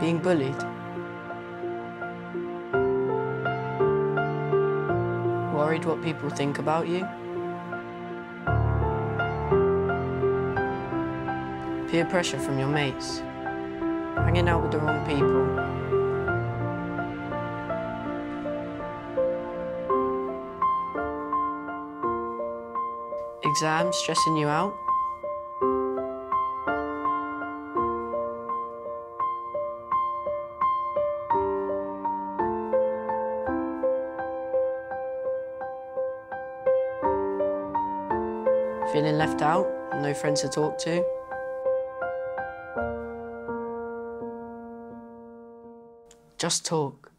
Being bullied? Worried what people think about you? Peer pressure from your mates? Hanging out with the wrong people? Exams stressing you out? Feeling left out, no friends to talk to? Just talk.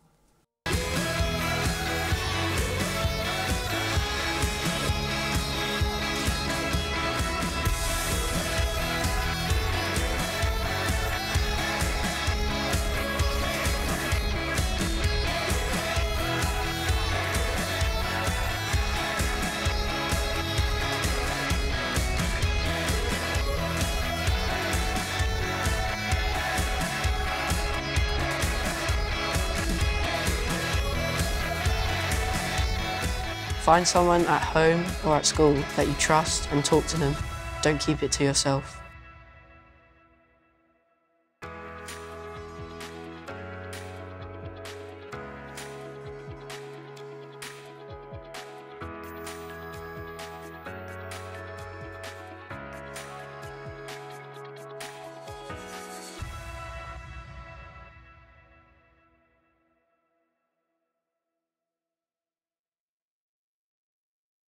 Find someone at home or at school that you trust and talk to them. Don't keep it to yourself.